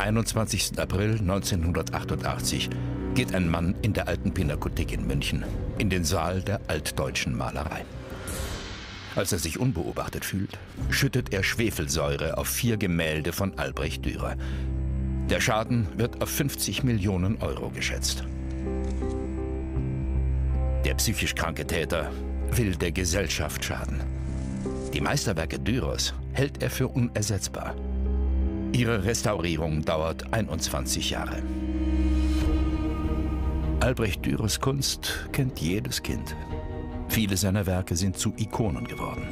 21. April 1988 geht ein Mann in der alten Pinakothek in München in den Saal der altdeutschen Malerei. Als er sich unbeobachtet fühlt, schüttet er Schwefelsäure auf vier Gemälde von Albrecht Dürer. Der Schaden wird auf 50 Millionen Euro geschätzt. Der psychisch kranke Täter will der Gesellschaft schaden. Die Meisterwerke Dürers hält er für unersetzbar. Ihre Restaurierung dauert 21 Jahre. Albrecht Dürers Kunst kennt jedes Kind. Viele seiner Werke sind zu Ikonen geworden.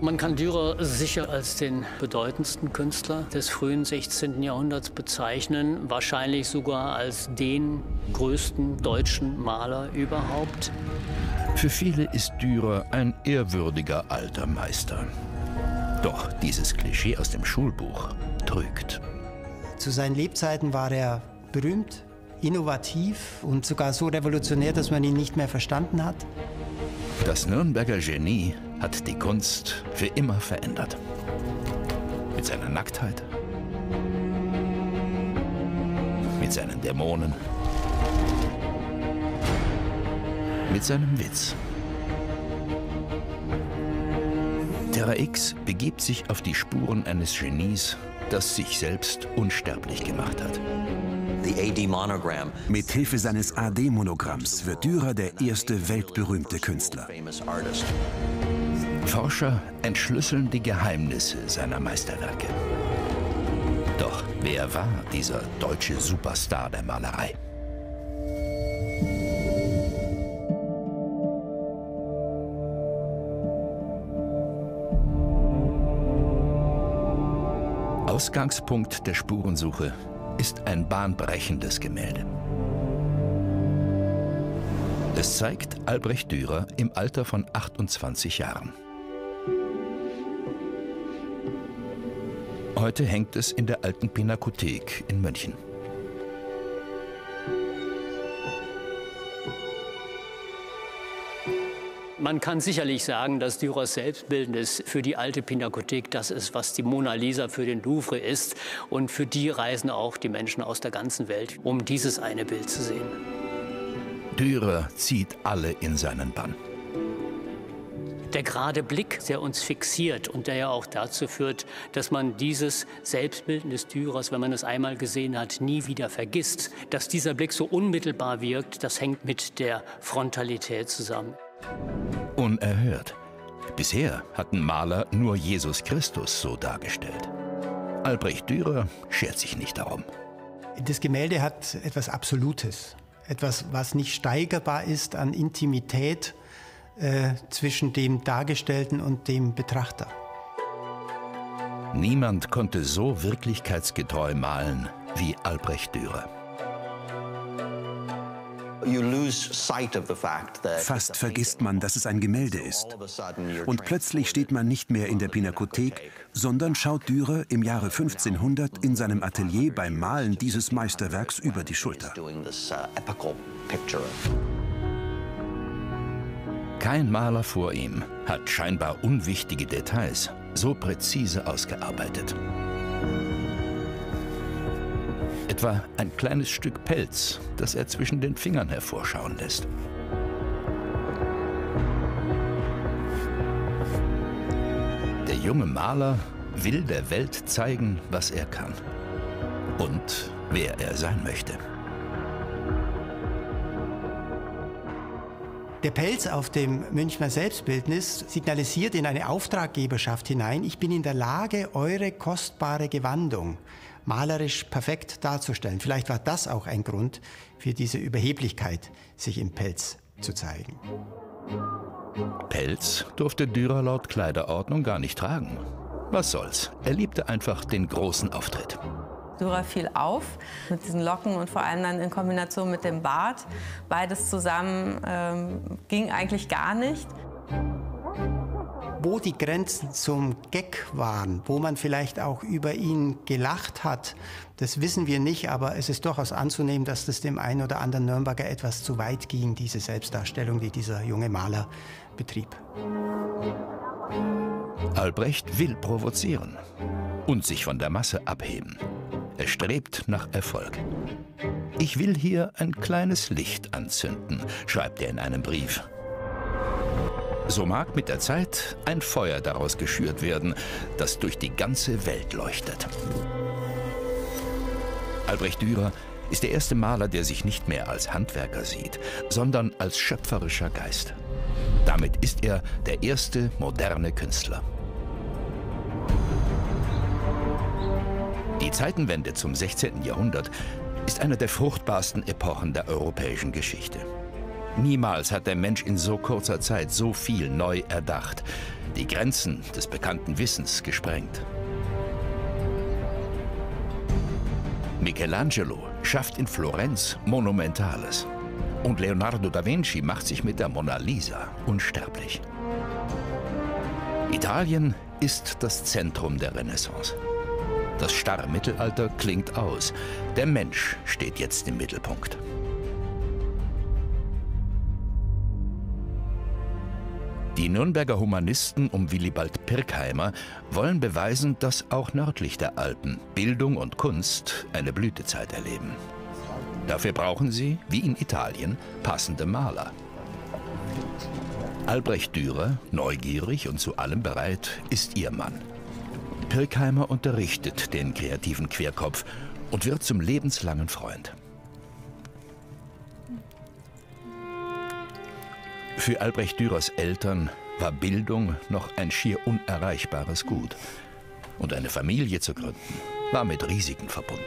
Man kann Dürer sicher als den bedeutendsten Künstler des frühen 16. Jahrhunderts bezeichnen, wahrscheinlich sogar als den größten deutschen Maler überhaupt. Für viele ist Dürer ein ehrwürdiger alter Meister. Doch dieses Klischee aus dem Schulbuch trügt. Zu seinen Lebzeiten war er berühmt, innovativ und sogar so revolutionär, dass man ihn nicht mehr verstanden hat. Das Nürnberger Genie hat die Kunst für immer verändert. Mit seiner Nacktheit, mit seinen Dämonen, mit seinem Witz. Terra X begibt sich auf die Spuren eines Genies, das sich selbst unsterblich gemacht hat. Mit Hilfe seines AD-Monogramms wird Dürer der erste weltberühmte Künstler. Forscher entschlüsseln die Geheimnisse seiner Meisterwerke. Doch wer war dieser deutsche Superstar der Malerei? Ausgangspunkt der Spurensuche ist ein bahnbrechendes Gemälde. Es zeigt Albrecht Dürer im Alter von 28 Jahren. Heute hängt es in der alten Pinakothek in München. Man kann sicherlich sagen, dass Dürers Selbstbildnis für die alte Pinakothek das ist, was die Mona Lisa für den Louvre ist. Und für die reisen auch die Menschen aus der ganzen Welt, um dieses eine Bild zu sehen. Dürer zieht alle in seinen Bann. Der gerade Blick, der uns fixiert und der ja auch dazu führt, dass man dieses Selbstbild des Dürers, wenn man es einmal gesehen hat, nie wieder vergisst. Dass dieser Blick so unmittelbar wirkt, das hängt mit der Frontalität zusammen. Unerhört. Bisher hatten Maler nur Jesus Christus so dargestellt. Albrecht Dürer schert sich nicht darum. Das Gemälde hat etwas Absolutes, etwas, was nicht steigerbar ist an Intimität äh, zwischen dem Dargestellten und dem Betrachter. Niemand konnte so wirklichkeitsgetreu malen wie Albrecht Dürer. Fast vergisst man, dass es ein Gemälde ist. Und plötzlich steht man nicht mehr in der Pinakothek, sondern schaut Dürer im Jahre 1500 in seinem Atelier beim Malen dieses Meisterwerks über die Schulter. Kein Maler vor ihm hat scheinbar unwichtige Details so präzise ausgearbeitet etwa ein kleines Stück Pelz, das er zwischen den Fingern hervorschauen lässt. Der junge Maler will der Welt zeigen, was er kann und wer er sein möchte. Der Pelz auf dem Münchner Selbstbildnis signalisiert in eine Auftraggeberschaft hinein, ich bin in der Lage, eure kostbare Gewandung malerisch perfekt darzustellen. Vielleicht war das auch ein Grund für diese Überheblichkeit, sich im Pelz zu zeigen. Pelz durfte Dürer laut Kleiderordnung gar nicht tragen. Was soll's? Er liebte einfach den großen Auftritt. Dürer fiel auf mit diesen Locken und vor allem dann in Kombination mit dem Bart. Beides zusammen ähm, ging eigentlich gar nicht. Wo die Grenzen zum Gag waren, wo man vielleicht auch über ihn gelacht hat, das wissen wir nicht, aber es ist durchaus anzunehmen, dass das dem einen oder anderen Nürnberger etwas zu weit ging, diese Selbstdarstellung, die dieser junge Maler betrieb. Albrecht will provozieren und sich von der Masse abheben. Er strebt nach Erfolg. Ich will hier ein kleines Licht anzünden, schreibt er in einem Brief. So mag mit der Zeit ein Feuer daraus geschürt werden, das durch die ganze Welt leuchtet. Albrecht Dürer ist der erste Maler, der sich nicht mehr als Handwerker sieht, sondern als schöpferischer Geist. Damit ist er der erste moderne Künstler. Die Zeitenwende zum 16. Jahrhundert ist eine der fruchtbarsten Epochen der europäischen Geschichte. Niemals hat der Mensch in so kurzer Zeit so viel neu erdacht, die Grenzen des bekannten Wissens gesprengt. Michelangelo schafft in Florenz Monumentales. Und Leonardo da Vinci macht sich mit der Mona Lisa unsterblich. Italien ist das Zentrum der Renaissance. Das starre Mittelalter klingt aus. Der Mensch steht jetzt im Mittelpunkt. Die Nürnberger Humanisten um Willibald Pirkheimer wollen beweisen, dass auch nördlich der Alpen Bildung und Kunst eine Blütezeit erleben. Dafür brauchen sie, wie in Italien, passende Maler. Albrecht Dürer, neugierig und zu allem bereit, ist ihr Mann. Pirkheimer unterrichtet den kreativen Querkopf und wird zum lebenslangen Freund. Für Albrecht Dürers Eltern war Bildung noch ein schier unerreichbares Gut. Und eine Familie zu gründen, war mit Risiken verbunden.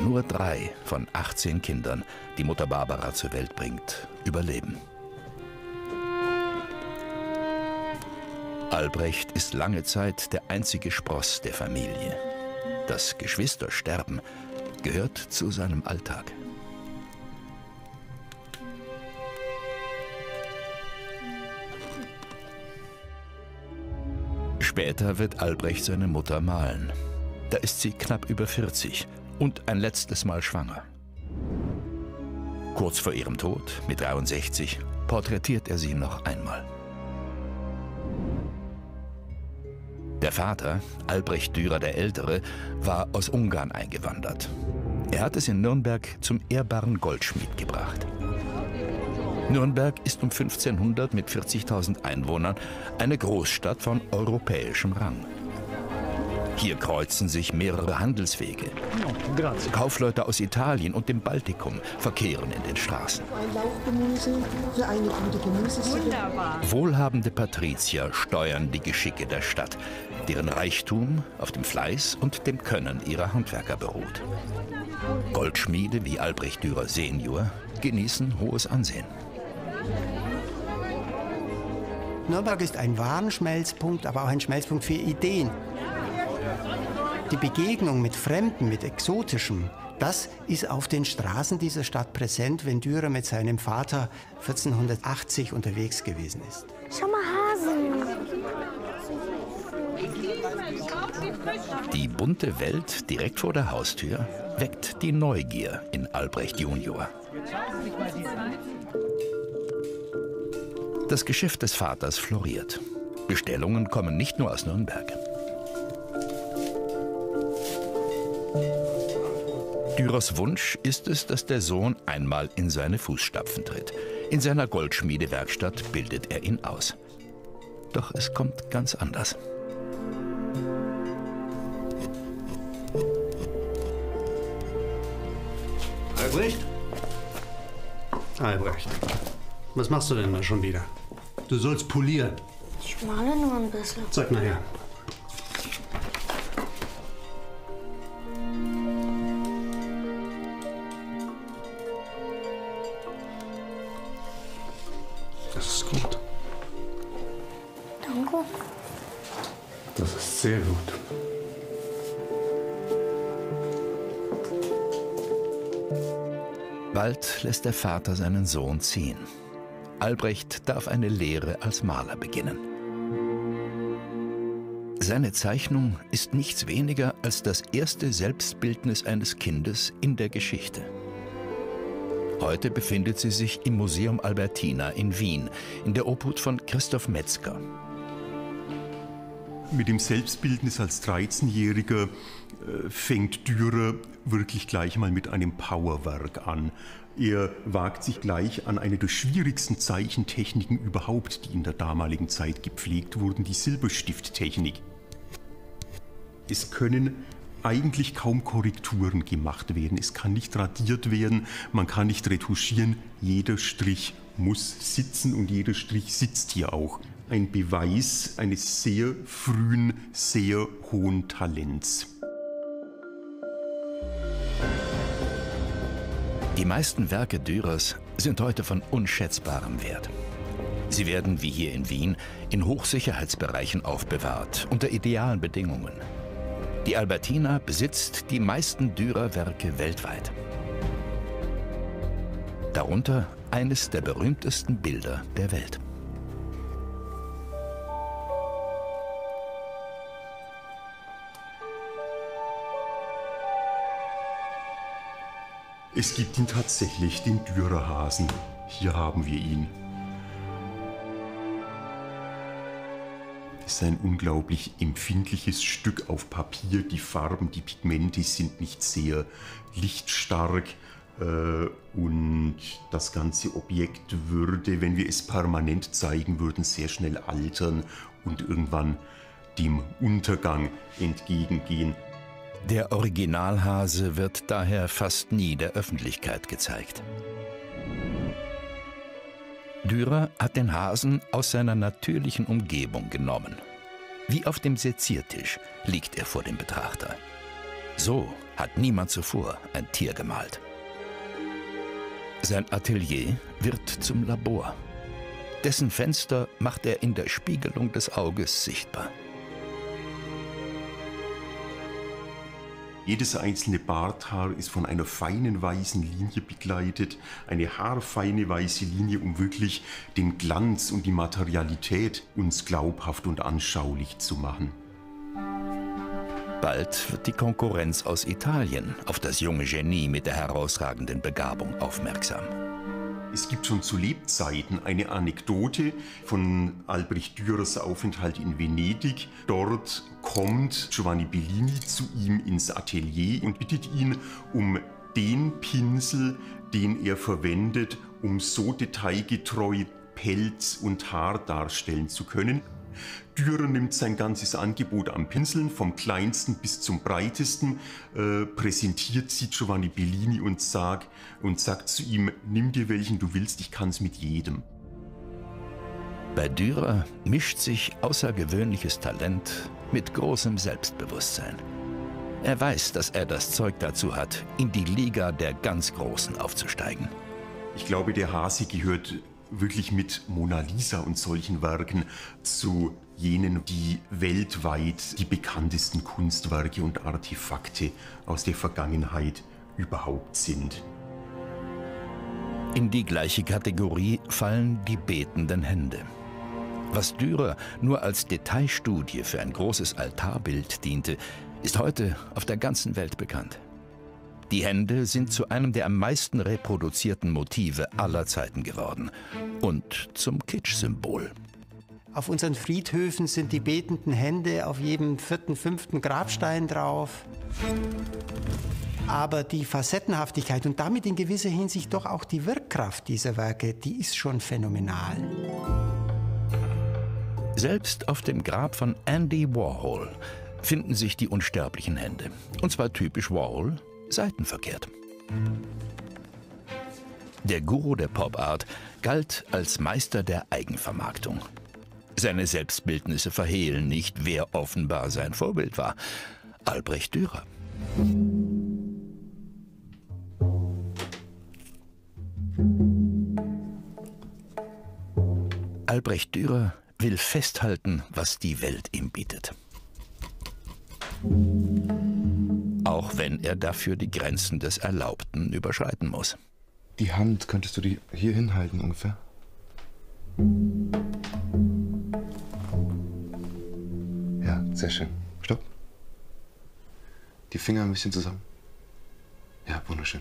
Nur drei von 18 Kindern, die Mutter Barbara zur Welt bringt, überleben. Albrecht ist lange Zeit der einzige Spross der Familie. Das Geschwistersterben gehört zu seinem Alltag. Später wird Albrecht seine Mutter malen. Da ist sie knapp über 40 und ein letztes Mal schwanger. Kurz vor ihrem Tod, mit 63, porträtiert er sie noch einmal. Der Vater, Albrecht Dürer der Ältere, war aus Ungarn eingewandert. Er hat es in Nürnberg zum ehrbaren Goldschmied gebracht. Nürnberg ist um 1500 mit 40.000 Einwohnern eine Großstadt von europäischem Rang. Hier kreuzen sich mehrere Handelswege. Kaufleute aus Italien und dem Baltikum verkehren in den Straßen. Wohlhabende Patrizier steuern die Geschicke der Stadt, deren Reichtum auf dem Fleiß und dem Können ihrer Handwerker beruht. Goldschmiede wie Albrecht Dürer Senior genießen hohes Ansehen. Nürnberg ist ein Warenschmelzpunkt, aber auch ein Schmelzpunkt für Ideen. Die Begegnung mit Fremden, mit Exotischem, das ist auf den Straßen dieser Stadt präsent, wenn Dürer mit seinem Vater 1480 unterwegs gewesen ist. Schau mal, Hasen. Die bunte Welt direkt vor der Haustür weckt die Neugier in Albrecht Junior. Das Geschäft des Vaters floriert. Bestellungen kommen nicht nur aus Nürnberg. Dürers Wunsch ist es, dass der Sohn einmal in seine Fußstapfen tritt. In seiner Goldschmiedewerkstatt bildet er ihn aus. Doch es kommt ganz anders. Albrecht? Albrecht, was machst du denn da schon wieder? Du sollst polieren. Ich male nur ein bisschen. Zeig mal her. Das ist gut. Danke. Das ist sehr gut. Bald lässt der Vater seinen Sohn ziehen. Albrecht darf eine Lehre als Maler beginnen. Seine Zeichnung ist nichts weniger als das erste Selbstbildnis eines Kindes in der Geschichte. Heute befindet sie sich im Museum Albertina in Wien, in der Obhut von Christoph Metzger. Mit dem Selbstbildnis als 13-Jähriger äh, fängt Dürer wirklich gleich mal mit einem Powerwerk an. Er wagt sich gleich an eine der schwierigsten Zeichentechniken überhaupt, die in der damaligen Zeit gepflegt wurden, die Silberstifttechnik. Es können eigentlich kaum Korrekturen gemacht werden. Es kann nicht radiert werden, man kann nicht retuschieren. Jeder Strich muss sitzen und jeder Strich sitzt hier auch. Ein Beweis eines sehr frühen, sehr hohen Talents. Die meisten Werke Dürers sind heute von unschätzbarem Wert. Sie werden, wie hier in Wien, in Hochsicherheitsbereichen aufbewahrt, unter idealen Bedingungen. Die Albertina besitzt die meisten Dürer-Werke weltweit. Darunter eines der berühmtesten Bilder der Welt. Es gibt ihn tatsächlich, den Dürerhasen. Hier haben wir ihn. Es ist ein unglaublich empfindliches Stück auf Papier. Die Farben, die Pigmente sind nicht sehr lichtstark. Äh, und das ganze Objekt würde, wenn wir es permanent zeigen würden, sehr schnell altern und irgendwann dem Untergang entgegengehen. Der Originalhase wird daher fast nie der Öffentlichkeit gezeigt. Dürer hat den Hasen aus seiner natürlichen Umgebung genommen. Wie auf dem Seziertisch liegt er vor dem Betrachter. So hat niemand zuvor ein Tier gemalt. Sein Atelier wird zum Labor. Dessen Fenster macht er in der Spiegelung des Auges sichtbar. Jedes einzelne Barthaar ist von einer feinen weißen Linie begleitet, eine haarfeine weiße Linie, um wirklich den Glanz und die Materialität uns glaubhaft und anschaulich zu machen. Bald wird die Konkurrenz aus Italien auf das junge Genie mit der herausragenden Begabung aufmerksam. Es gibt schon zu Lebzeiten eine Anekdote von Albrecht Dürers Aufenthalt in Venedig. Dort kommt Giovanni Bellini zu ihm ins Atelier und bittet ihn um den Pinsel, den er verwendet, um so detailgetreu Pelz und Haar darstellen zu können. Dürer nimmt sein ganzes Angebot an Pinseln, vom kleinsten bis zum breitesten, äh, präsentiert sie Giovanni Bellini und, sag, und sagt zu ihm, nimm dir welchen du willst, ich kann's mit jedem. Bei Dürer mischt sich außergewöhnliches Talent mit großem Selbstbewusstsein. Er weiß, dass er das Zeug dazu hat, in die Liga der ganz Großen aufzusteigen. Ich glaube, der Hase gehört wirklich mit Mona Lisa und solchen Werken zu jenen, die weltweit die bekanntesten Kunstwerke und Artefakte aus der Vergangenheit überhaupt sind. In die gleiche Kategorie fallen die betenden Hände. Was Dürer nur als Detailstudie für ein großes Altarbild diente, ist heute auf der ganzen Welt bekannt. Die Hände sind zu einem der am meisten reproduzierten Motive aller Zeiten geworden und zum Kitsch-Symbol. Auf unseren Friedhöfen sind die betenden Hände auf jedem vierten, fünften Grabstein drauf. Aber die Facettenhaftigkeit und damit in gewisser Hinsicht doch auch die Wirkkraft dieser Werke, die ist schon phänomenal. Selbst auf dem Grab von Andy Warhol finden sich die unsterblichen Hände. Und zwar typisch Warhol, seitenverkehrt. Der Guru der Pop-Art galt als Meister der Eigenvermarktung. Seine Selbstbildnisse verhehlen nicht, wer offenbar sein Vorbild war. Albrecht Dürer. Albrecht Dürer will festhalten, was die Welt ihm bietet auch wenn er dafür die Grenzen des Erlaubten überschreiten muss. Die Hand, könntest du die hier hinhalten ungefähr? Ja, sehr schön. Stopp. Die Finger ein bisschen zusammen. Ja, wunderschön.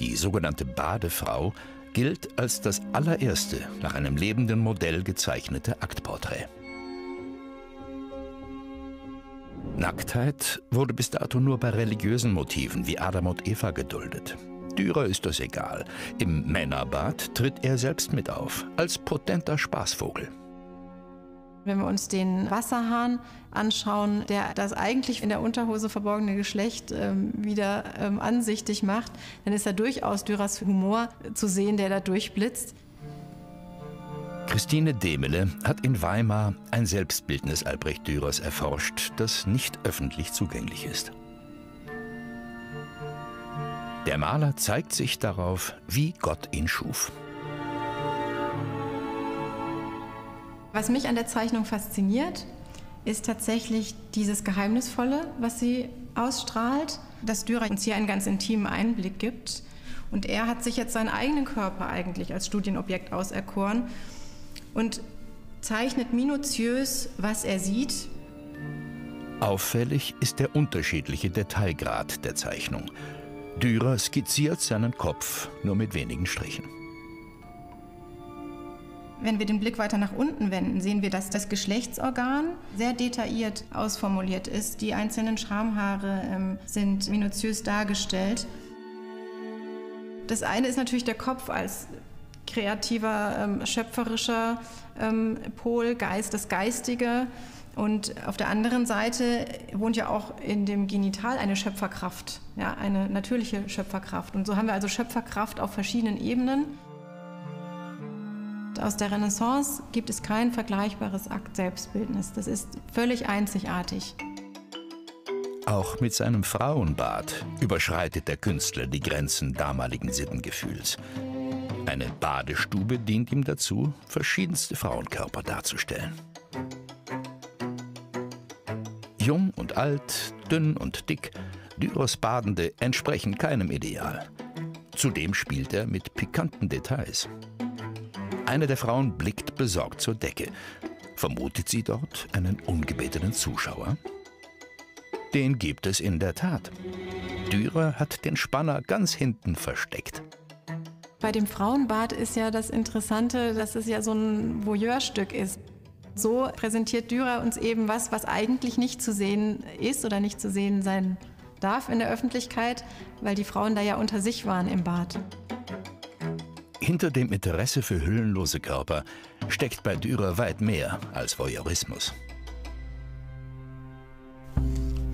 Die sogenannte Badefrau gilt als das allererste nach einem lebenden Modell gezeichnete Aktporträt. Nacktheit wurde bis dato nur bei religiösen Motiven wie Adam und Eva geduldet. Dürer ist das egal. Im Männerbad tritt er selbst mit auf, als potenter Spaßvogel. Wenn wir uns den Wasserhahn anschauen, der das eigentlich in der Unterhose verborgene Geschlecht ähm, wieder ähm, ansichtig macht, dann ist da durchaus Dürers Humor zu sehen, der da durchblitzt. Christine Demele hat in Weimar ein Selbstbildnis Albrecht Dürers erforscht, das nicht öffentlich zugänglich ist. Der Maler zeigt sich darauf, wie Gott ihn schuf. Was mich an der Zeichnung fasziniert, ist tatsächlich dieses Geheimnisvolle, was sie ausstrahlt, dass Dürer uns hier einen ganz intimen Einblick gibt. Und er hat sich jetzt seinen eigenen Körper eigentlich als Studienobjekt auserkoren und zeichnet minutiös, was er sieht. Auffällig ist der unterschiedliche Detailgrad der Zeichnung. Dürer skizziert seinen Kopf nur mit wenigen Strichen. Wenn wir den Blick weiter nach unten wenden, sehen wir, dass das Geschlechtsorgan sehr detailliert ausformuliert ist. Die einzelnen Schamhaare ähm, sind minutiös dargestellt. Das eine ist natürlich der Kopf als kreativer, ähm, schöpferischer ähm, Pol, Geist, das Geistige. Und auf der anderen Seite wohnt ja auch in dem Genital eine Schöpferkraft, ja, eine natürliche Schöpferkraft. Und so haben wir also Schöpferkraft auf verschiedenen Ebenen. Aus der Renaissance gibt es kein vergleichbares Akt Selbstbildnis. Das ist völlig einzigartig. Auch mit seinem Frauenbad überschreitet der Künstler die Grenzen damaligen Sittengefühls. Eine Badestube dient ihm dazu, verschiedenste Frauenkörper darzustellen. Jung und alt, dünn und dick, Dürers Badende entsprechen keinem Ideal. Zudem spielt er mit pikanten Details. Eine der Frauen blickt besorgt zur Decke. Vermutet sie dort einen ungebetenen Zuschauer? Den gibt es in der Tat. Dürer hat den Spanner ganz hinten versteckt. Bei dem Frauenbad ist ja das Interessante, dass es ja so ein Voyeurstück ist. So präsentiert Dürer uns eben was, was eigentlich nicht zu sehen ist oder nicht zu sehen sein darf in der Öffentlichkeit, weil die Frauen da ja unter sich waren im Bad. Hinter dem Interesse für hüllenlose Körper steckt bei Dürer weit mehr als Voyeurismus.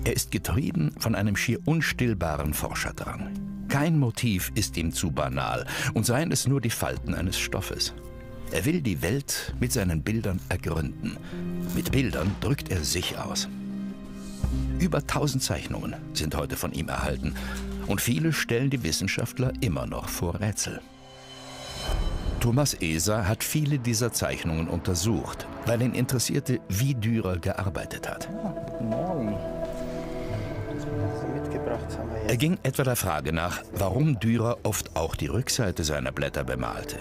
Er ist getrieben von einem schier unstillbaren Forscherdrang. Kein Motiv ist ihm zu banal und seien es nur die Falten eines Stoffes. Er will die Welt mit seinen Bildern ergründen. Mit Bildern drückt er sich aus. Über tausend Zeichnungen sind heute von ihm erhalten und viele stellen die Wissenschaftler immer noch vor Rätsel. Thomas Eser hat viele dieser Zeichnungen untersucht, weil ihn interessierte, wie Dürer gearbeitet hat. Guten Morgen. Er ging etwa der Frage nach, warum Dürer oft auch die Rückseite seiner Blätter bemalte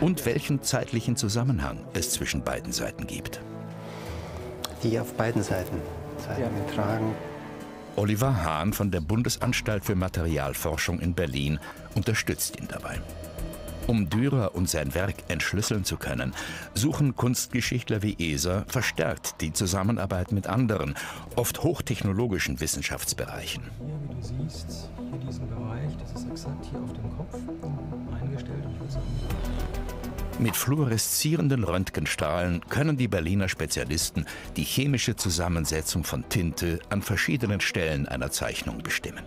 und welchen zeitlichen Zusammenhang es zwischen beiden Seiten gibt. Die auf beiden Seiten Zeichnungen tragen. Oliver Hahn von der Bundesanstalt für Materialforschung in Berlin unterstützt ihn dabei. Um Dürer und sein Werk entschlüsseln zu können, suchen Kunstgeschichtler wie Eser verstärkt die Zusammenarbeit mit anderen, oft hochtechnologischen Wissenschaftsbereichen. Hier, wie du siehst, hier diesen Bereich, das ist exakt hier auf dem Kopf eingestellt und hier mit fluoreszierenden Röntgenstrahlen können die Berliner Spezialisten die chemische Zusammensetzung von Tinte an verschiedenen Stellen einer Zeichnung bestimmen.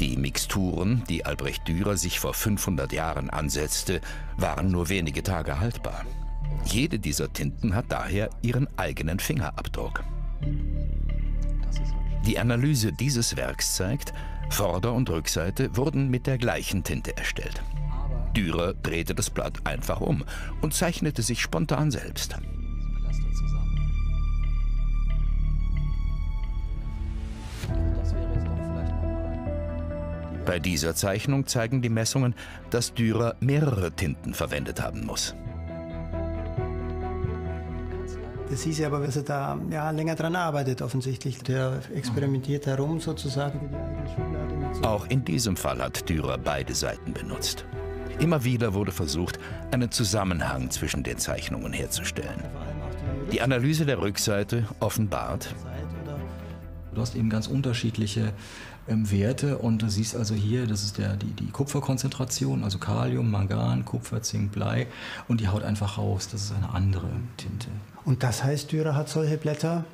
Die Mixturen, die Albrecht Dürer sich vor 500 Jahren ansetzte, waren nur wenige Tage haltbar. Jede dieser Tinten hat daher ihren eigenen Fingerabdruck. Die Analyse dieses Werks zeigt, Vorder- und Rückseite wurden mit der gleichen Tinte erstellt. Dürer drehte das Blatt einfach um und zeichnete sich spontan selbst. Bei dieser Zeichnung zeigen die Messungen, dass Dürer mehrere Tinten verwendet haben muss. Das hieß ja aber, dass er da ja, länger dran arbeitet, offensichtlich. Der experimentiert herum sozusagen. Auch in diesem Fall hat Dürer beide Seiten benutzt. Immer wieder wurde versucht, einen Zusammenhang zwischen den Zeichnungen herzustellen. Die Analyse der Rückseite offenbart, Du hast eben ganz unterschiedliche ähm, Werte und du siehst also hier, das ist der, die, die Kupferkonzentration, also Kalium, Mangan, Kupfer, Zink, Blei und die haut einfach raus. Das ist eine andere Tinte. Und das heißt, Dürer hat solche Blätter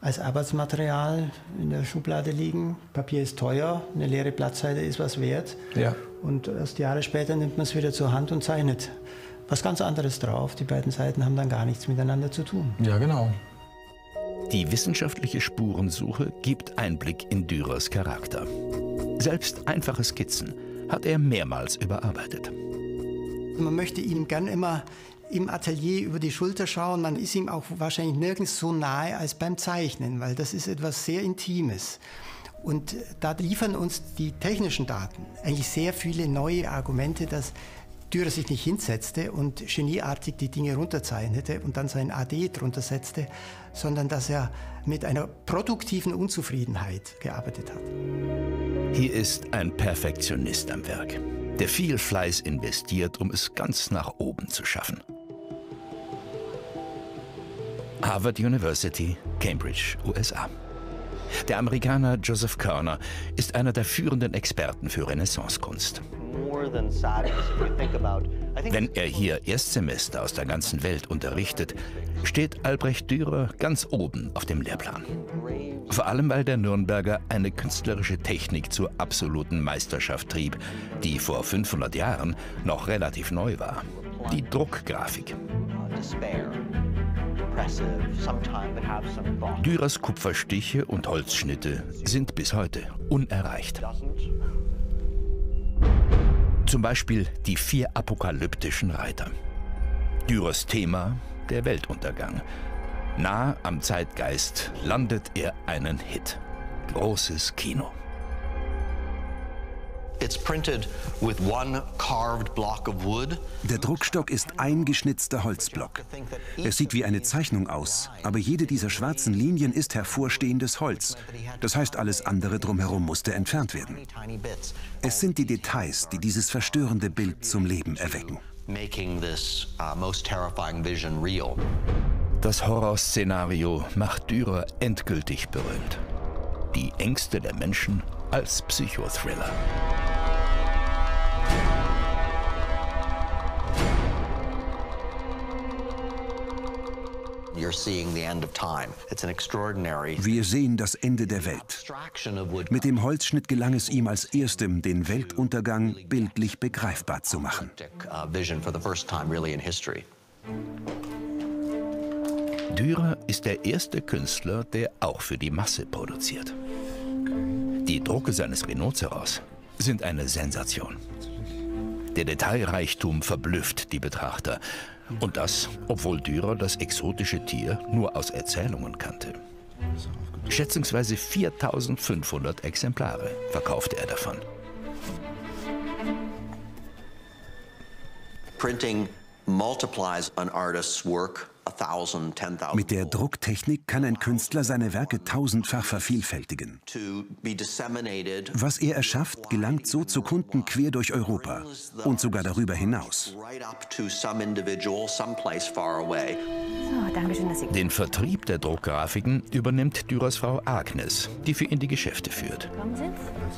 als Arbeitsmaterial in der Schublade liegen. Papier ist teuer, eine leere Blattseite ist was wert. Ja. Und erst Jahre später nimmt man es wieder zur Hand und zeichnet was ganz anderes drauf. Die beiden Seiten haben dann gar nichts miteinander zu tun. Ja, genau. Die wissenschaftliche Spurensuche gibt Einblick in Dürers Charakter. Selbst einfache Skizzen hat er mehrmals überarbeitet. Man möchte ihm gern immer im Atelier über die Schulter schauen. Man ist ihm auch wahrscheinlich nirgends so nahe als beim Zeichnen, weil das ist etwas sehr Intimes. Und da liefern uns die technischen Daten eigentlich sehr viele neue Argumente, dass Dürer sich nicht hinsetzte und genieartig die Dinge runterzeichnete und dann sein AD drunter setzte, sondern dass er mit einer produktiven Unzufriedenheit gearbeitet hat. Hier ist ein Perfektionist am Werk, der viel Fleiß investiert, um es ganz nach oben zu schaffen. Harvard University, Cambridge, USA. Der Amerikaner Joseph Körner ist einer der führenden Experten für Renaissancekunst. Wenn er hier Erstsemester aus der ganzen Welt unterrichtet, steht Albrecht Dürer ganz oben auf dem Lehrplan. Vor allem, weil der Nürnberger eine künstlerische Technik zur absoluten Meisterschaft trieb, die vor 500 Jahren noch relativ neu war. Die Druckgrafik. Dürers Kupferstiche und Holzschnitte sind bis heute unerreicht. Zum Beispiel die vier apokalyptischen Reiter. Dürers Thema, der Weltuntergang. Nah am Zeitgeist landet er einen Hit. Großes Kino. Der Druckstock ist ein geschnitzter Holzblock. Es sieht wie eine Zeichnung aus, aber jede dieser schwarzen Linien ist hervorstehendes Holz. Das heißt, alles andere drumherum musste entfernt werden. Es sind die Details, die dieses verstörende Bild zum Leben erwecken. Uh, das Horrorszenario macht Dürer endgültig berühmt. Die Ängste der Menschen als Psychothriller. Wir sehen das Ende der Welt. Mit dem Holzschnitt gelang es ihm als erstem, den Weltuntergang bildlich begreifbar zu machen. Uh, Dürer ist der erste Künstler, der auch für die Masse produziert. Die Drucke seines Rhinoceros sind eine Sensation. Der Detailreichtum verblüfft die Betrachter. Und das, obwohl Dürer das exotische Tier nur aus Erzählungen kannte. Schätzungsweise 4500 Exemplare verkaufte er davon. Printing multiplies an artist's work mit der Drucktechnik kann ein Künstler seine Werke tausendfach vervielfältigen. Was er erschafft, gelangt so zu Kunden quer durch Europa und sogar darüber hinaus. Den Vertrieb der Druckgrafiken übernimmt Dürers Frau Agnes, die für ihn die Geschäfte führt.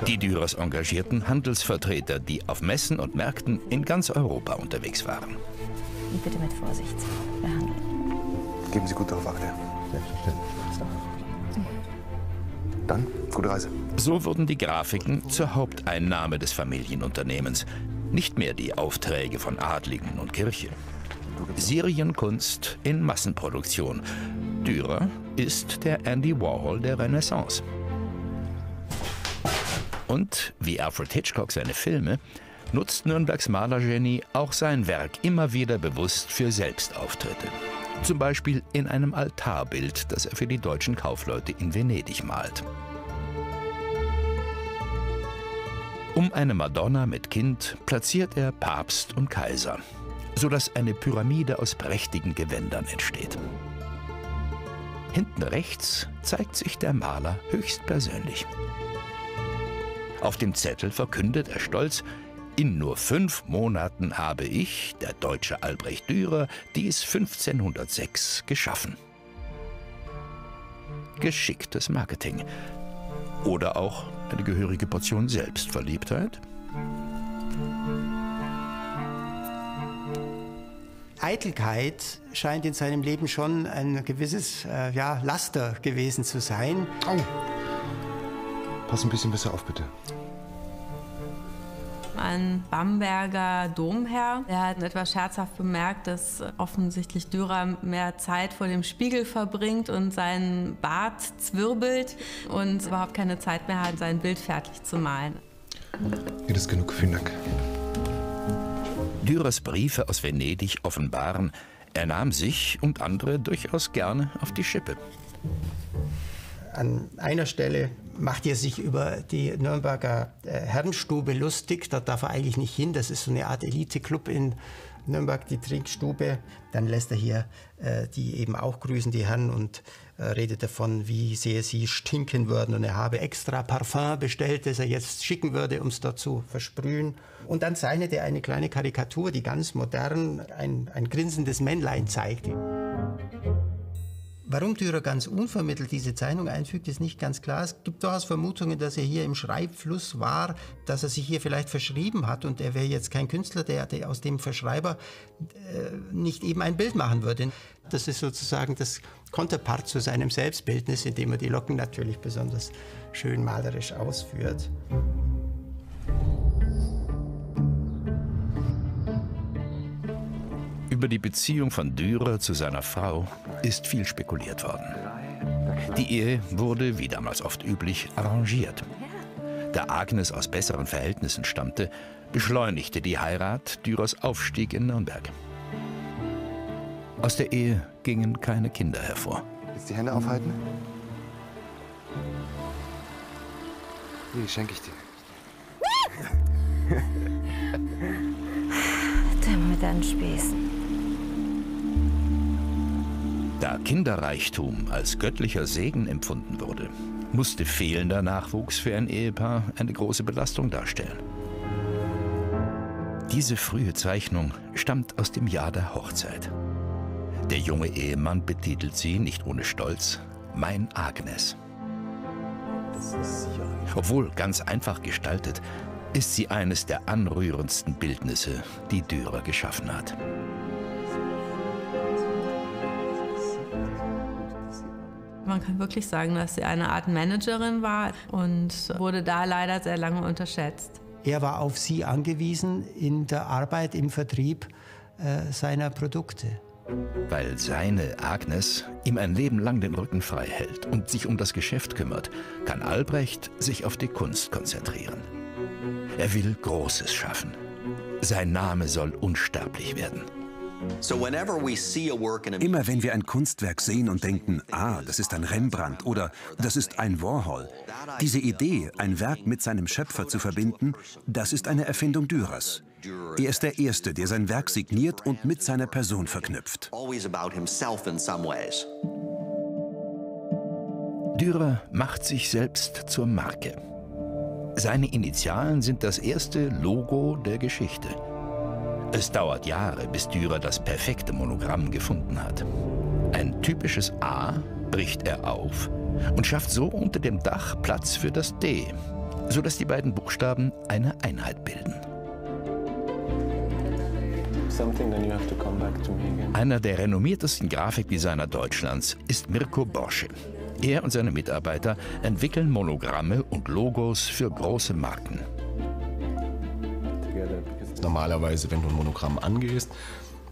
Die Dürers engagierten Handelsvertreter, die auf Messen und Märkten in ganz Europa unterwegs waren. Bitte mit Vorsicht behandeln. Geben Sie gut darauf Acht. Dann gute Reise. So wurden die Grafiken zur Haupteinnahme des Familienunternehmens. Nicht mehr die Aufträge von Adligen und Kirche. Serienkunst in Massenproduktion. Dürer ist der Andy Warhol der Renaissance. Und wie Alfred Hitchcock seine Filme, nutzt Nürnbergs Malergenie auch sein Werk immer wieder bewusst für Selbstauftritte. Zum Beispiel in einem Altarbild, das er für die deutschen Kaufleute in Venedig malt. Um eine Madonna mit Kind platziert er Papst und Kaiser, sodass eine Pyramide aus prächtigen Gewändern entsteht. Hinten rechts zeigt sich der Maler höchstpersönlich. Auf dem Zettel verkündet er stolz, in nur fünf Monaten habe ich, der deutsche Albrecht Dürer, dies 1506 geschaffen. geschicktes Marketing. Oder auch eine gehörige Portion Selbstverliebtheit? Eitelkeit scheint in seinem Leben schon ein gewisses äh, ja, Laster gewesen zu sein. Au! Pass ein bisschen besser auf, bitte. Ein Bamberger Domherr, der hat etwas scherzhaft bemerkt, dass offensichtlich Dürer mehr Zeit vor dem Spiegel verbringt und seinen Bart zwirbelt und überhaupt keine Zeit mehr hat, sein Bild fertig zu malen. Hier ist genug, vielen Dank. Dürers Briefe aus Venedig offenbaren, er nahm sich und andere durchaus gerne auf die Schippe. An einer Stelle macht er sich über die Nürnberger äh, Herrenstube lustig. Da darf er eigentlich nicht hin. Das ist so eine Art Elite-Club in Nürnberg, die Trinkstube. Dann lässt er hier äh, die eben auch grüßen, die Herren, und äh, redet davon, wie sehr sie stinken würden. Und er habe extra Parfum bestellt, das er jetzt schicken würde, um es dort zu versprühen. Und dann zeichnet er eine kleine Karikatur, die ganz modern ein, ein grinsendes Männlein zeigt. Warum Dürer ganz unvermittelt diese Zeichnung einfügt, ist nicht ganz klar. Es gibt durchaus Vermutungen, dass er hier im Schreibfluss war, dass er sich hier vielleicht verschrieben hat und er wäre jetzt kein Künstler, der, der aus dem Verschreiber äh, nicht eben ein Bild machen würde. Das ist sozusagen das Konterpart zu seinem Selbstbildnis, indem er die Locken natürlich besonders schön malerisch ausführt. Über die Beziehung von Dürer zu seiner Frau ist viel spekuliert worden. Die Ehe wurde, wie damals oft üblich, arrangiert. Da Agnes aus besseren Verhältnissen stammte, beschleunigte die Heirat Dürers Aufstieg in Nürnberg. Aus der Ehe gingen keine Kinder hervor. Jetzt die Hände aufhalten? Die schenke ich dir. Der mit deinen Späßen. Da Kinderreichtum als göttlicher Segen empfunden wurde, musste fehlender Nachwuchs für ein Ehepaar eine große Belastung darstellen. Diese frühe Zeichnung stammt aus dem Jahr der Hochzeit. Der junge Ehemann betitelt sie nicht ohne Stolz Mein Agnes. Obwohl ganz einfach gestaltet, ist sie eines der anrührendsten Bildnisse, die Dürer geschaffen hat. Man kann wirklich sagen, dass sie eine Art Managerin war und wurde da leider sehr lange unterschätzt. Er war auf sie angewiesen in der Arbeit, im Vertrieb äh, seiner Produkte. Weil seine Agnes ihm ein Leben lang den Rücken frei hält und sich um das Geschäft kümmert, kann Albrecht sich auf die Kunst konzentrieren. Er will Großes schaffen. Sein Name soll unsterblich werden. Immer wenn wir ein Kunstwerk sehen und denken, ah, das ist ein Rembrandt oder das ist ein Warhol, diese Idee, ein Werk mit seinem Schöpfer zu verbinden, das ist eine Erfindung Dürers. Er ist der Erste, der sein Werk signiert und mit seiner Person verknüpft. Dürer macht sich selbst zur Marke. Seine Initialen sind das erste Logo der Geschichte. Es dauert Jahre, bis Dürer das perfekte Monogramm gefunden hat. Ein typisches A bricht er auf und schafft so unter dem Dach Platz für das D, sodass die beiden Buchstaben eine Einheit bilden. Einer der renommiertesten Grafikdesigner Deutschlands ist Mirko Borsche. Er und seine Mitarbeiter entwickeln Monogramme und Logos für große Marken. Normalerweise, wenn du ein Monogramm angehst,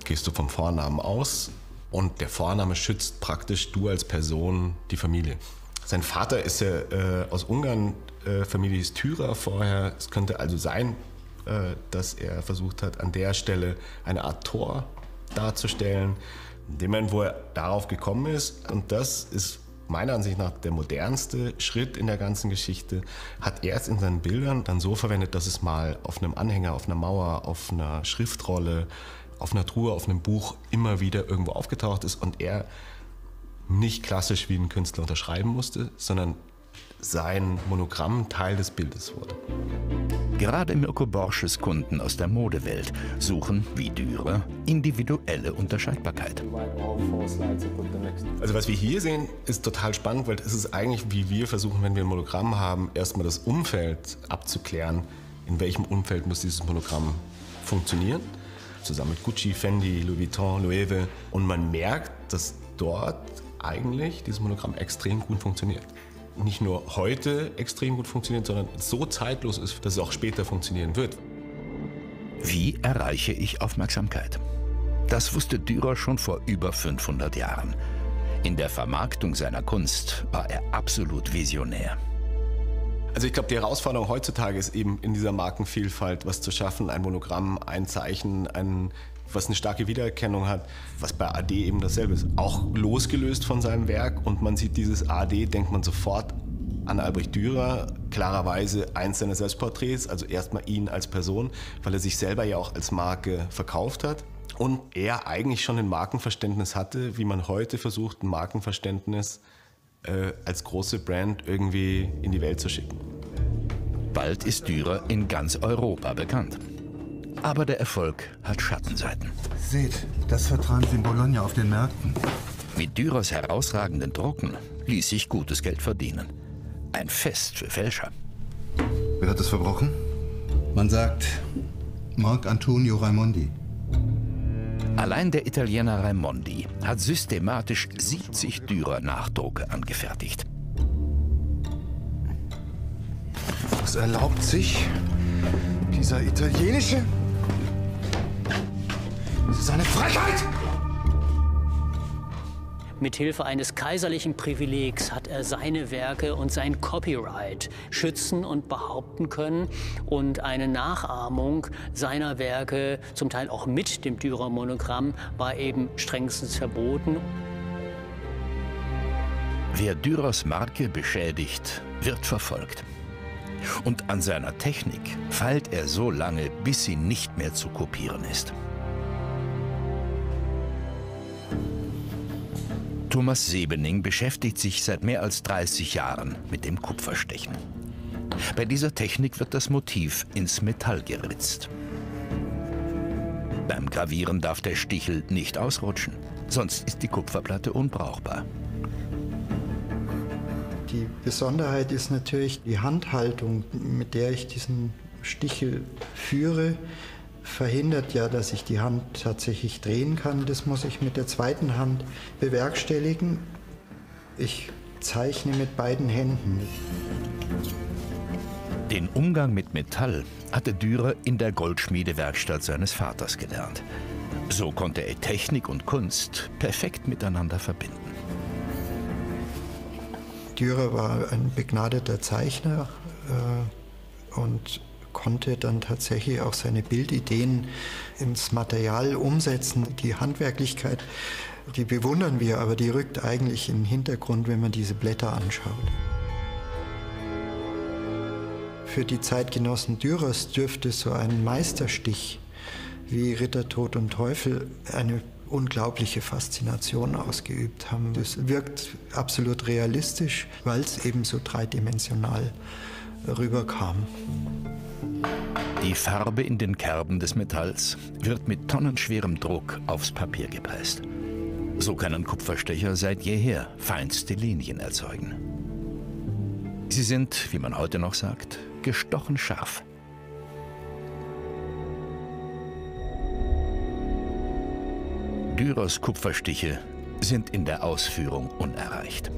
gehst du vom Vornamen aus und der Vorname schützt praktisch du als Person die Familie. Sein Vater ist ja äh, aus Ungarn, äh, Familie ist Tyrer vorher. Es könnte also sein, äh, dass er versucht hat, an der Stelle eine Art Tor darzustellen. In dem Moment, wo er darauf gekommen ist, und das ist meiner Ansicht nach der modernste Schritt in der ganzen Geschichte, hat er es in seinen Bildern dann so verwendet, dass es mal auf einem Anhänger, auf einer Mauer, auf einer Schriftrolle, auf einer Truhe, auf einem Buch immer wieder irgendwo aufgetaucht ist und er nicht klassisch wie ein Künstler unterschreiben musste, sondern sein Monogramm Teil des Bildes wurde. Gerade Mirko Borsches Kunden aus der Modewelt suchen, wie Dürer, individuelle Unterscheidbarkeit. Also was wir hier sehen, ist total spannend, weil es ist eigentlich, wie wir versuchen, wenn wir ein Monogramm haben, erstmal das Umfeld abzuklären. In welchem Umfeld muss dieses Monogramm funktionieren? Zusammen mit Gucci, Fendi, Louis Vuitton, Loewe. Und man merkt, dass dort eigentlich dieses Monogramm extrem gut funktioniert nicht nur heute extrem gut funktioniert, sondern so zeitlos ist, dass es auch später funktionieren wird. Wie erreiche ich Aufmerksamkeit? Das wusste Dürer schon vor über 500 Jahren. In der Vermarktung seiner Kunst war er absolut visionär. Also ich glaube, die Herausforderung heutzutage ist eben in dieser Markenvielfalt was zu schaffen, ein Monogramm, ein Zeichen, ein, was eine starke Wiedererkennung hat, was bei AD eben dasselbe ist. Auch losgelöst von seinem Werk und man sieht dieses AD, denkt man sofort an Albrecht Dürer, klarerweise eins seiner Selbstporträts, also erstmal ihn als Person, weil er sich selber ja auch als Marke verkauft hat. Und er eigentlich schon ein Markenverständnis hatte, wie man heute versucht, ein Markenverständnis äh, als große Brand irgendwie in die Welt zu schicken. Bald ist Dürer in ganz Europa bekannt. Aber der Erfolg hat Schattenseiten. Seht, das vertragen sie in Bologna auf den Märkten. Mit Dürers herausragenden Drucken ließ sich gutes Geld verdienen. Ein Fest für Fälscher. Wer hat es verbrochen? Man sagt Marc Antonio Raimondi. Allein der Italiener Raimondi hat systematisch 70 Dürer-Nachdrucke angefertigt. Was erlaubt sich dieser italienische? Das ist eine Frechheit! Mithilfe eines kaiserlichen Privilegs hat er seine Werke und sein Copyright schützen und behaupten können und eine Nachahmung seiner Werke, zum Teil auch mit dem Dürer-Monogramm, war eben strengstens verboten. Wer Dürers Marke beschädigt, wird verfolgt. Und an seiner Technik feilt er so lange, bis sie nicht mehr zu kopieren ist. Thomas Sebening beschäftigt sich seit mehr als 30 Jahren mit dem Kupferstechen. Bei dieser Technik wird das Motiv ins Metall geritzt. Beim Gravieren darf der Stichel nicht ausrutschen, sonst ist die Kupferplatte unbrauchbar. Die Besonderheit ist natürlich die Handhaltung, mit der ich diesen Stichel führe verhindert ja, dass ich die Hand tatsächlich drehen kann. Das muss ich mit der zweiten Hand bewerkstelligen. Ich zeichne mit beiden Händen. Den Umgang mit Metall hatte Dürer in der Goldschmiedewerkstatt seines Vaters gelernt. So konnte er Technik und Kunst perfekt miteinander verbinden. Dürer war ein begnadeter Zeichner äh, und konnte dann tatsächlich auch seine Bildideen ins Material umsetzen. Die Handwerklichkeit, die bewundern wir, aber die rückt eigentlich in den Hintergrund, wenn man diese Blätter anschaut. Für die Zeitgenossen Dürers dürfte so ein Meisterstich wie Ritter, Tod und Teufel eine unglaubliche Faszination ausgeübt haben. Das wirkt absolut realistisch, weil es eben so dreidimensional rüberkam. Die Farbe in den Kerben des Metalls wird mit tonnenschwerem Druck aufs Papier gepresst. So können Kupferstecher seit jeher feinste Linien erzeugen. Sie sind, wie man heute noch sagt, gestochen scharf. Dürers Kupferstiche sind in der Ausführung unerreicht.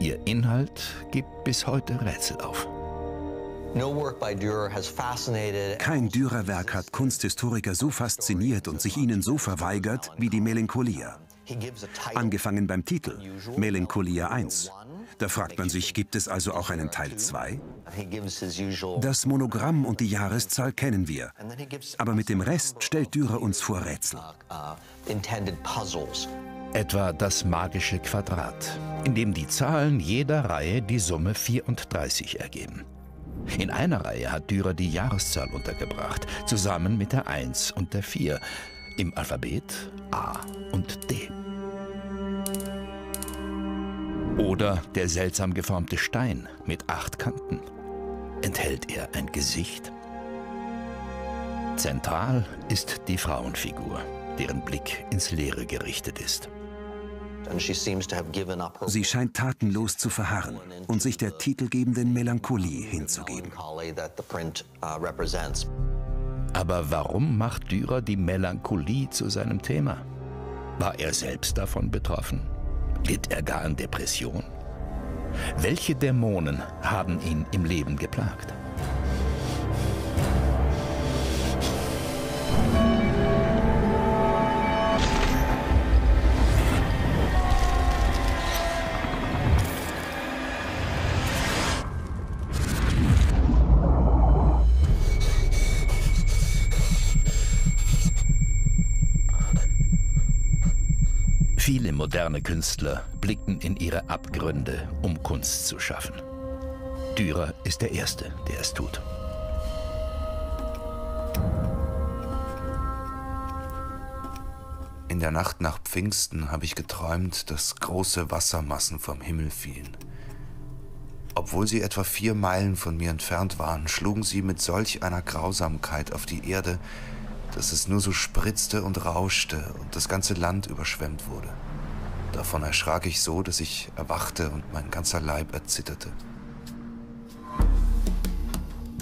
Ihr Inhalt gibt bis heute Rätsel auf. Kein Dürer-Werk hat Kunsthistoriker so fasziniert und sich ihnen so verweigert wie die Melancholia. Angefangen beim Titel, Melancholia 1. Da fragt man sich, gibt es also auch einen Teil 2? Das Monogramm und die Jahreszahl kennen wir. Aber mit dem Rest stellt Dürer uns vor Rätsel. Etwa das magische Quadrat, in dem die Zahlen jeder Reihe die Summe 34 ergeben. In einer Reihe hat Dürer die Jahreszahl untergebracht, zusammen mit der 1 und der 4, im Alphabet A und D. Oder der seltsam geformte Stein mit acht Kanten. Enthält er ein Gesicht? Zentral ist die Frauenfigur, deren Blick ins Leere gerichtet ist. Sie scheint tatenlos zu verharren und sich der titelgebenden Melancholie hinzugeben. Aber warum macht Dürer die Melancholie zu seinem Thema? War er selbst davon betroffen? Litt er gar an Depression? Welche Dämonen haben ihn im Leben geplagt? Moderne Künstler blicken in ihre Abgründe, um Kunst zu schaffen. Dürer ist der Erste, der es tut. In der Nacht nach Pfingsten habe ich geträumt, dass große Wassermassen vom Himmel fielen. Obwohl sie etwa vier Meilen von mir entfernt waren, schlugen sie mit solch einer Grausamkeit auf die Erde, dass es nur so spritzte und rauschte und das ganze Land überschwemmt wurde. Davon erschrak ich so, dass ich erwachte und mein ganzer Leib erzitterte.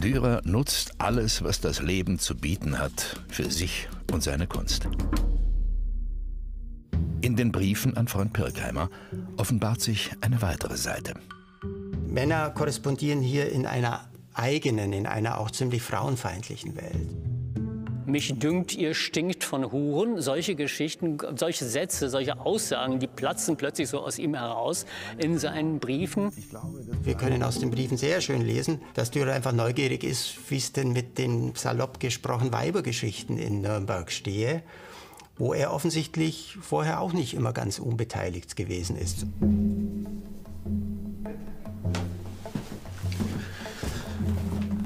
Dürer nutzt alles, was das Leben zu bieten hat, für sich und seine Kunst. In den Briefen an Freund Pirkheimer offenbart sich eine weitere Seite. Männer korrespondieren hier in einer eigenen, in einer auch ziemlich frauenfeindlichen Welt. Mich dünkt, ihr stinkt von Huren. Solche Geschichten, solche Sätze, solche Aussagen, die platzen plötzlich so aus ihm heraus in seinen Briefen. Wir können aus den Briefen sehr schön lesen, dass Dürer einfach neugierig ist, wie es denn mit den salopp gesprochenen Weibergeschichten in Nürnberg stehe, wo er offensichtlich vorher auch nicht immer ganz unbeteiligt gewesen ist.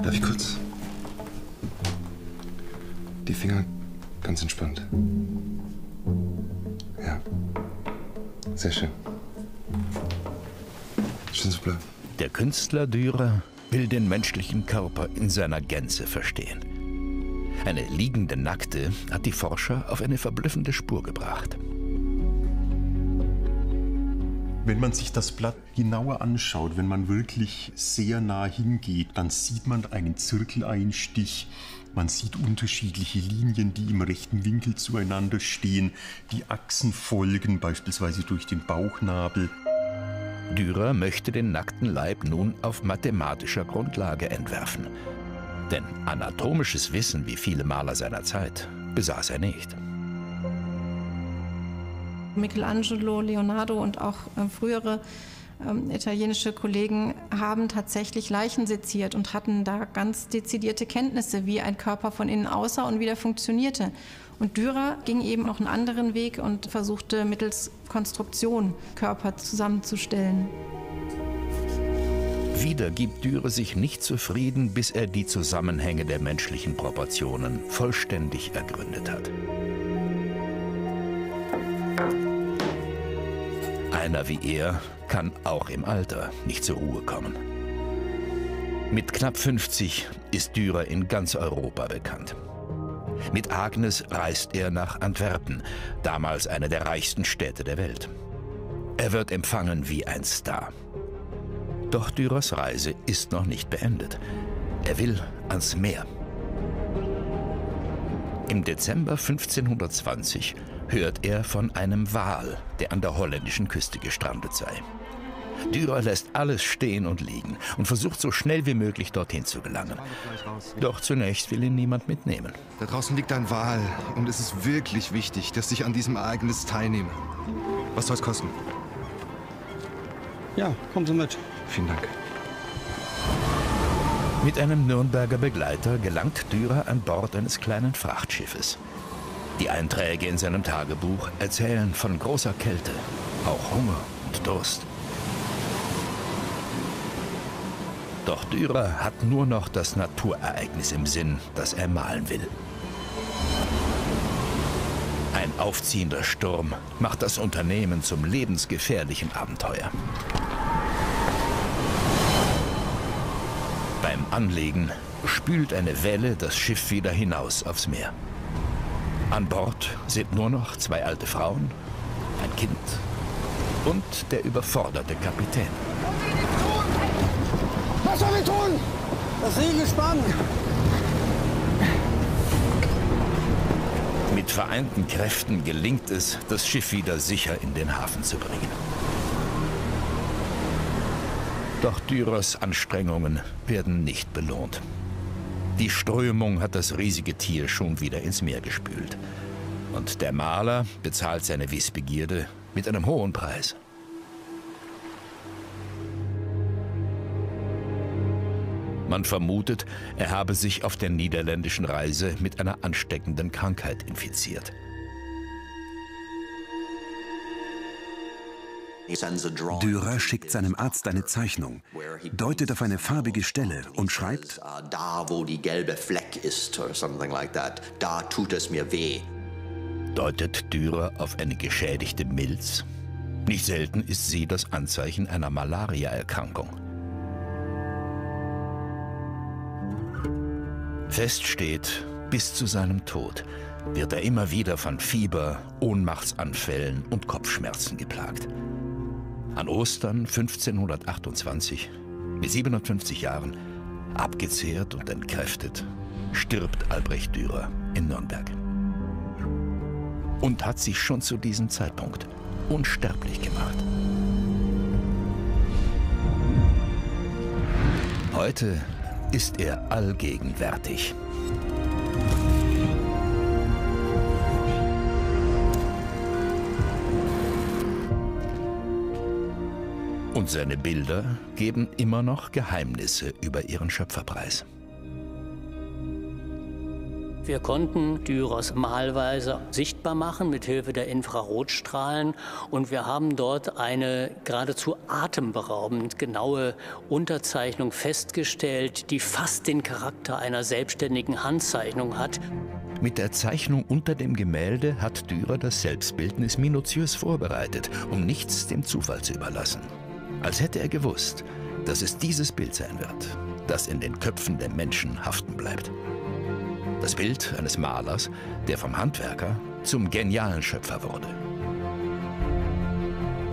Darf ich kurz? Die Finger ganz entspannt. Ja. Sehr schön. Schön so bleiben. Der Künstler Dürer will den menschlichen Körper in seiner Gänze verstehen. Eine liegende Nackte hat die Forscher auf eine verblüffende Spur gebracht. Wenn man sich das Blatt genauer anschaut, wenn man wirklich sehr nah hingeht, dann sieht man einen Zirkeleinstich, man sieht unterschiedliche Linien, die im rechten Winkel zueinander stehen, die Achsen folgen, beispielsweise durch den Bauchnabel. Dürer möchte den nackten Leib nun auf mathematischer Grundlage entwerfen. Denn anatomisches Wissen, wie viele Maler seiner Zeit, besaß er nicht. Michelangelo, Leonardo und auch äh, frühere ähm, italienische Kollegen haben tatsächlich Leichen seziert und hatten da ganz dezidierte Kenntnisse, wie ein Körper von innen aussah und wie der funktionierte. Und Dürer ging eben noch einen anderen Weg und versuchte mittels Konstruktion Körper zusammenzustellen. Wieder gibt Dürer sich nicht zufrieden, bis er die Zusammenhänge der menschlichen Proportionen vollständig ergründet hat. Einer wie er kann auch im Alter nicht zur Ruhe kommen. Mit knapp 50 ist Dürer in ganz Europa bekannt. Mit Agnes reist er nach Antwerpen, damals eine der reichsten Städte der Welt. Er wird empfangen wie ein Star. Doch Dürers Reise ist noch nicht beendet. Er will ans Meer. Im Dezember 1520 hört er von einem Wal, der an der holländischen Küste gestrandet sei. Dürer lässt alles stehen und liegen und versucht so schnell wie möglich dorthin zu gelangen. Doch zunächst will ihn niemand mitnehmen. Da draußen liegt ein Wal und es ist wirklich wichtig, dass ich an diesem Ereignis teilnehme. Was soll es kosten? Ja, kommen Sie mit. Vielen Dank. Mit einem Nürnberger Begleiter gelangt Dürer an Bord eines kleinen Frachtschiffes. Die Einträge in seinem Tagebuch erzählen von großer Kälte, auch Hunger und Durst. Doch Dürer hat nur noch das Naturereignis im Sinn, das er malen will. Ein aufziehender Sturm macht das Unternehmen zum lebensgefährlichen Abenteuer. Beim Anlegen spült eine Welle das Schiff wieder hinaus aufs Meer. An Bord sind nur noch zwei alte Frauen, ein Kind und der überforderte Kapitän. Was soll ich tun? Das Segel spann! Mit vereinten Kräften gelingt es, das Schiff wieder sicher in den Hafen zu bringen. Doch Dürers Anstrengungen werden nicht belohnt. Die Strömung hat das riesige Tier schon wieder ins Meer gespült. Und der Maler bezahlt seine Wissbegierde mit einem hohen Preis. Man vermutet, er habe sich auf der niederländischen Reise mit einer ansteckenden Krankheit infiziert. Dürer schickt seinem Arzt eine Zeichnung, deutet auf eine farbige Stelle und schreibt, da wo die gelbe Fleck ist oder something like that, da tut es mir weh. Deutet Dürer auf eine geschädigte Milz? Nicht selten ist sie das Anzeichen einer Malariaerkrankung. Fest steht, bis zu seinem Tod wird er immer wieder von Fieber, Ohnmachtsanfällen und Kopfschmerzen geplagt. An Ostern 1528, mit 57 Jahren, abgezehrt und entkräftet, stirbt Albrecht Dürer in Nürnberg. Und hat sich schon zu diesem Zeitpunkt unsterblich gemacht. Heute ist er allgegenwärtig. Und seine Bilder geben immer noch Geheimnisse über ihren Schöpferpreis. Wir konnten Dürers Malweise sichtbar machen mit Hilfe der Infrarotstrahlen und wir haben dort eine geradezu atemberaubend genaue Unterzeichnung festgestellt, die fast den Charakter einer selbstständigen Handzeichnung hat. Mit der Zeichnung unter dem Gemälde hat Dürer das Selbstbildnis minutiös vorbereitet, um nichts dem Zufall zu überlassen. Als hätte er gewusst, dass es dieses Bild sein wird, das in den Köpfen der Menschen haften bleibt. Das Bild eines Malers, der vom Handwerker zum genialen Schöpfer wurde.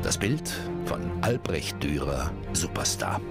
Das Bild von Albrecht Dürer, Superstar.